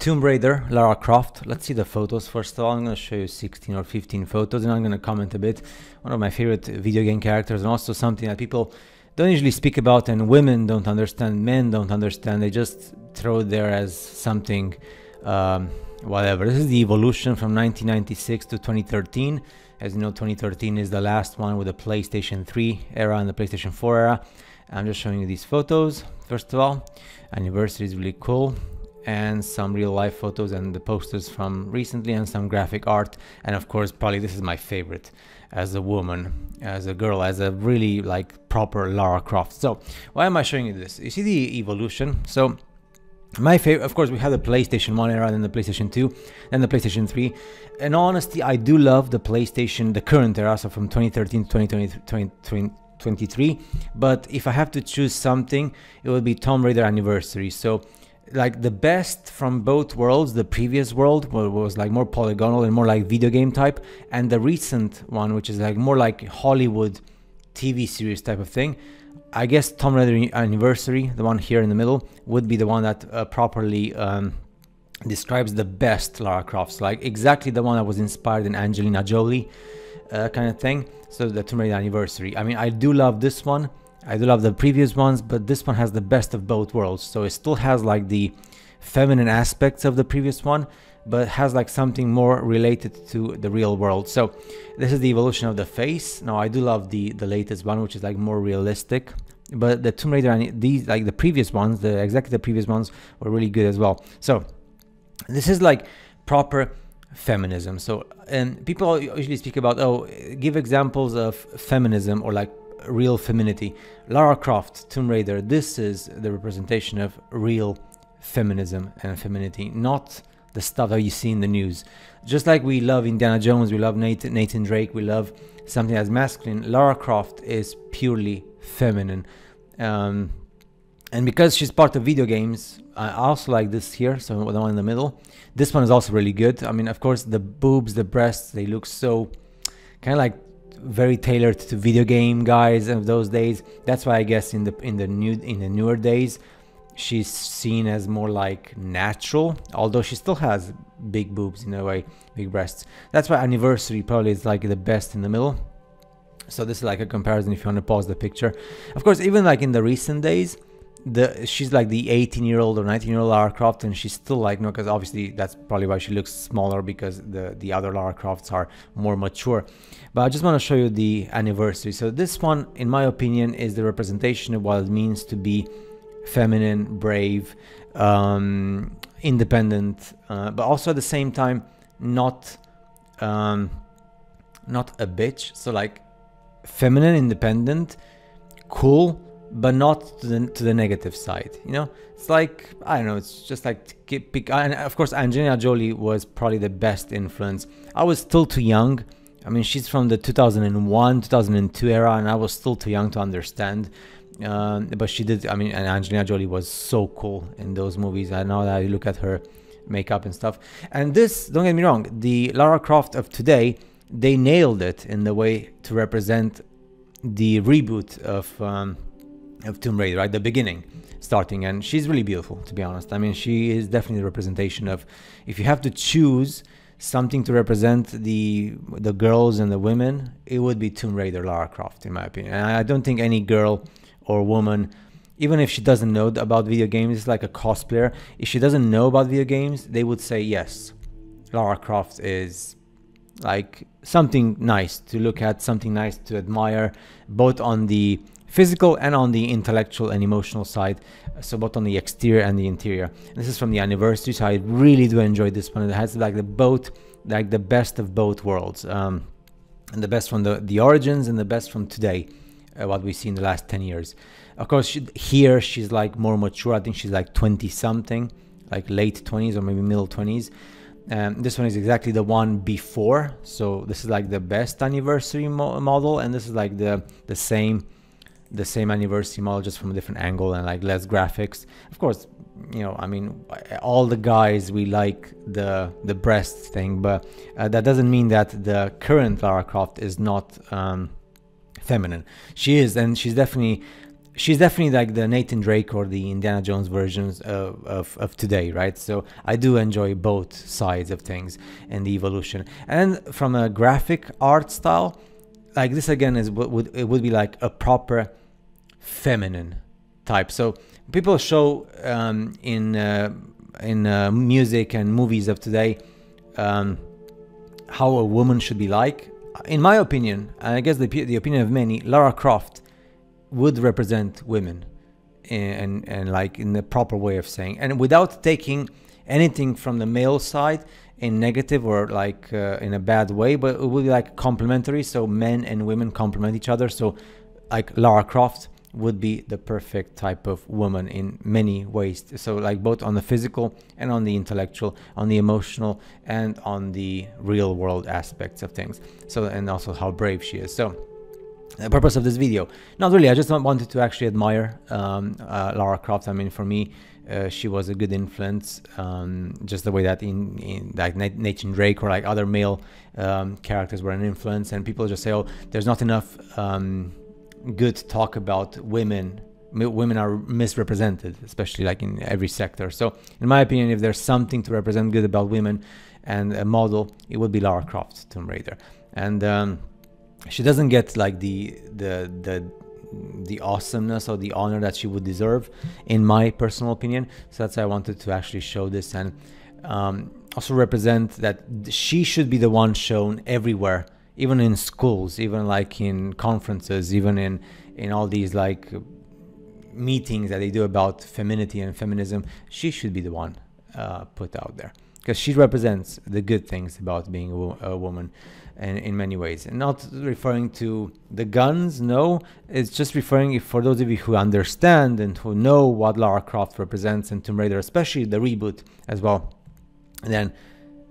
Tomb Raider, Lara Croft. Let's see the photos first of all. I'm going to show you 16 or 15 photos and I'm going to comment a bit. One of my favorite video game characters and also something that people don't usually speak about and women don't understand, men don't understand. They just throw it there as something, um, whatever. This is the evolution from 1996 to 2013. As you know, 2013 is the last one with the PlayStation 3 era and the PlayStation 4 era. I'm just showing you these photos. First of all, anniversary is really cool and some real life photos and the posters from recently and some graphic art. And of course probably this is my favorite as a woman as a girl as a really like proper Lara Croft. So why am I showing you this? You see the evolution? So my favorite of course we have the PlayStation 1 era then the PlayStation 2 then the PlayStation 3 in honesty I do love the PlayStation the current era so from 2013 to 2020, 2023 but if I have to choose something it would be Tomb Raider anniversary. So like the best from both worlds the previous world was like more polygonal and more like video game type and the recent one which is like more like hollywood tv series type of thing i guess tomb raider anniversary the one here in the middle would be the one that uh, properly um, describes the best lara crofts like exactly the one that was inspired in angelina jolie uh, kind of thing. So the tomb raider anniversary. I mean i do love this one I do love the previous ones, but this one has the best of both worlds. So it still has like the feminine aspects of the previous one, but has like something more related to the real world. So this is the evolution of the face. Now I do love the the latest one, which is like more realistic. But the Tomb Raider and these like the previous ones, the exactly the previous ones were really good as well. So this is like proper feminism. So and people usually speak about oh give examples of feminism or like real femininity. Lara Croft, Tomb Raider, this is the representation of real feminism and femininity, not the stuff that you see in the news. Just like we love Indiana Jones, we love Nathan, Nathan Drake, we love something as masculine, Lara Croft is purely feminine. Um, and because she's part of video games, I also like this here, so the one in the middle. This one is also really good. I mean, of course, the boobs, the breasts, they look so kind of like very tailored to video game guys of those days. That's why I guess in the in the new in the newer days, she's seen as more like natural, although she still has big boobs in a way, big breasts. That's why anniversary probably is like the best in the middle. So this is like a comparison if you want to pause the picture. Of course, even like in the recent days, the she's like the 18 year old or 19 year old Lara Croft and she's still like no because obviously that's probably why she looks smaller because the the other Lara Crofts are more mature. But I just want to show you the anniversary. So this one in my opinion is the representation of what it means to be feminine brave um, independent uh, but also at the same time not um, not a bitch. So like feminine independent cool but not to the, to the negative side you know? It's like i don't know it's just like pick and of course angelina jolie was probably the best influence. I was still too young. I mean she's from the 2001 2002 era and i was still too young to understand uh, but she did i mean and angelina jolie was so cool in those movies i know that i look at her makeup and stuff. And this don't get me wrong the lara croft of today they nailed it in the way to represent the reboot of um, of Tomb Raider, right? The beginning, starting, and she's really beautiful, to be honest. I mean, she is definitely the representation of. If you have to choose something to represent the the girls and the women, it would be Tomb Raider Lara Croft, in my opinion. And I don't think any girl or woman, even if she doesn't know about video games, it's like a cosplayer. If she doesn't know about video games, they would say yes, Lara Croft is like something nice to look at, something nice to admire, both on the physical and on the intellectual and emotional side so both on the exterior and the interior. This is from the anniversary so i really do enjoy this one. It has like the both like the best of both worlds um, and the best from the the origins and the best from today uh, what we see in the last 10 years. Of course she, here she's like more mature. I think she's like 20 something like late 20s or maybe middle 20s um, this one is exactly the one before so this is like the best anniversary mo model and this is like the the same the same anniversary model just from a different angle and like less graphics of course you know i mean all the guys we like the the breast thing but uh, that doesn't mean that the current lara croft is not um, feminine she is and she's definitely she's definitely like the Nathan Drake or the Indiana Jones versions of, of, of, today, right? So I do enjoy both sides of things and the evolution. And from a graphic art style, like this again is what would it would be like a proper feminine type. So people show um, in uh, in uh, music and movies of today um, how a woman should be like. In my opinion, and I guess the the opinion of many, Lara Croft would represent women, and and like in the proper way of saying, and without taking anything from the male side in negative or like uh, in a bad way, but it would be like complementary. So men and women complement each other. So like Lara Croft would be the perfect type of woman in many ways. So like both on the physical and on the intellectual, on the emotional and on the real world aspects of things. So and also how brave she is. So the purpose of this video, not really. I just wanted to actually admire um, uh, Lara Croft. I mean, for me, uh, she was a good influence. Um, just the way that in, in like Nathan Drake or like other male um, characters were an influence, and people just say, "Oh, there's not enough." Um, good talk about women women are misrepresented especially like in every sector so in my opinion if there's something to represent good about women and a model it would be lara croft tomb raider and um, she doesn't get like the the the the awesomeness or the honor that she would deserve in my personal opinion. So that's why i wanted to actually show this and um, also represent that she should be the one shown everywhere even in schools, even like in conferences, even in in all these like meetings that they do about femininity and feminism, she should be the one uh, put out there because she represents the good things about being a, wo a woman and in many ways. And not referring to the guns no. It's just referring if, for those of you who understand and who know what lara croft represents and tomb raider especially the reboot as well and then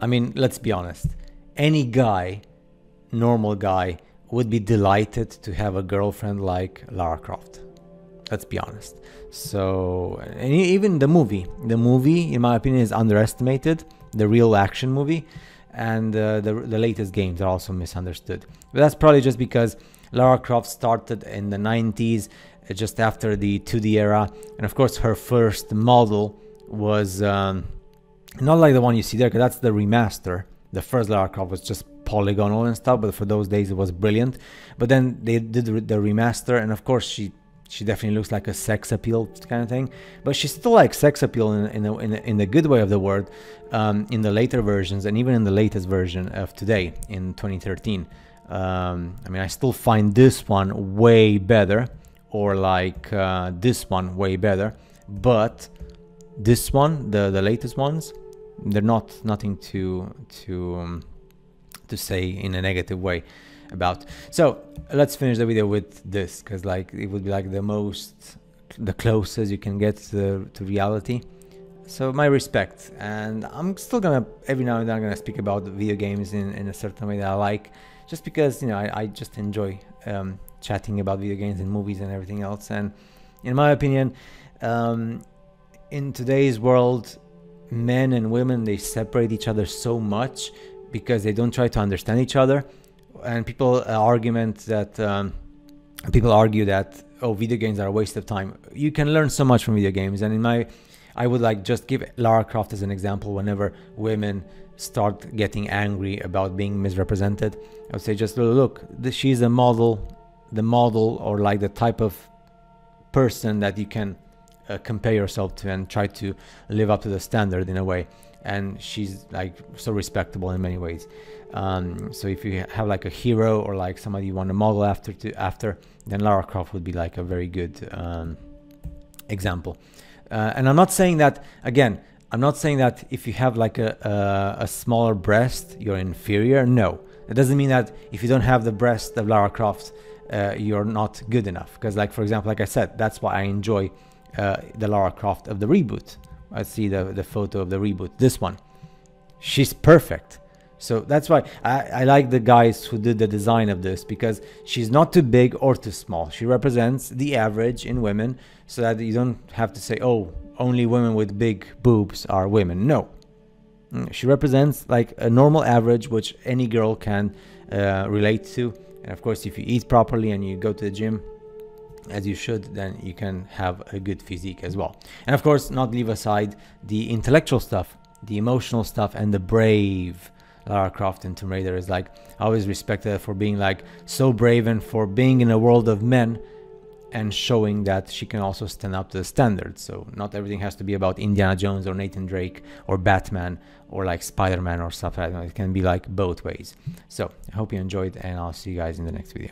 i mean let's be honest. Any guy normal guy would be delighted to have a girlfriend like Lara Croft. Let's be honest. So, and even the movie, the movie, in my opinion, is underestimated. The real action movie, and uh, the the latest games are also misunderstood. But that's probably just because Lara Croft started in the 90s, uh, just after the 2D era, and of course her first model was um, not like the one you see there, because that's the remaster. The first Lara Croft was just polygonal and stuff, but for those days it was brilliant. But then they did the remaster, and of course she she definitely looks like a sex appeal kind of thing. But she's still like sex appeal in in a, in, a, in the good way of the word um, in the later versions, and even in the latest version of today in 2013. Um, I mean, I still find this one way better, or like uh, this one way better, but this one, the the latest ones, they're not nothing to to um, to say in a negative way about. So let's finish the video with this because like it would be like the most, the closest you can get to, to reality. So my respect, and I'm still gonna every now and then I'm gonna speak about video games in, in a certain way that I like, just because you know I, I just enjoy um, chatting about video games and movies and everything else. And in my opinion, um, in today's world, men and women they separate each other so much because they don't try to understand each other and people uh, argument that um, people argue that oh video games are a waste of time. You can learn so much from video games and in my i would like just give lara croft as an example. Whenever women start getting angry about being misrepresented i would say just look she's a model the model or like the type of person that you can uh, compare yourself to and try to live up to the standard in a way. And she's like so respectable in many ways um, so if you have like a hero or like somebody you want to model after to after then lara croft would be like a very good um, example uh, and i'm not saying that again i'm not saying that if you have like a, a, a smaller breast you're inferior no it doesn't mean that if you don't have the breast of lara croft uh, you're not good enough because like for example like i said that's why i enjoy uh, the lara croft of the reboot I see the, the photo of the reboot. This one. She's perfect. So that's why I, I like the guys who did the design of this because she's not too big or too small. She represents the average in women so that you don't have to say, oh, only women with big boobs are women. No. Mm, she represents like a normal average which any girl can uh, relate to. And of course, if you eat properly and you go to the gym, as you should, then you can have a good physique as well. And of course, not leave aside the intellectual stuff, the emotional stuff, and the brave. Lara Croft in Tomb Raider is like I always respect her for being like so brave and for being in a world of men and showing that she can also stand up to the standards. So not everything has to be about Indiana Jones or Nathan Drake or Batman or like Spider-Man or stuff like that. It can be like both ways. So I hope you enjoyed and I'll see you guys in the next video.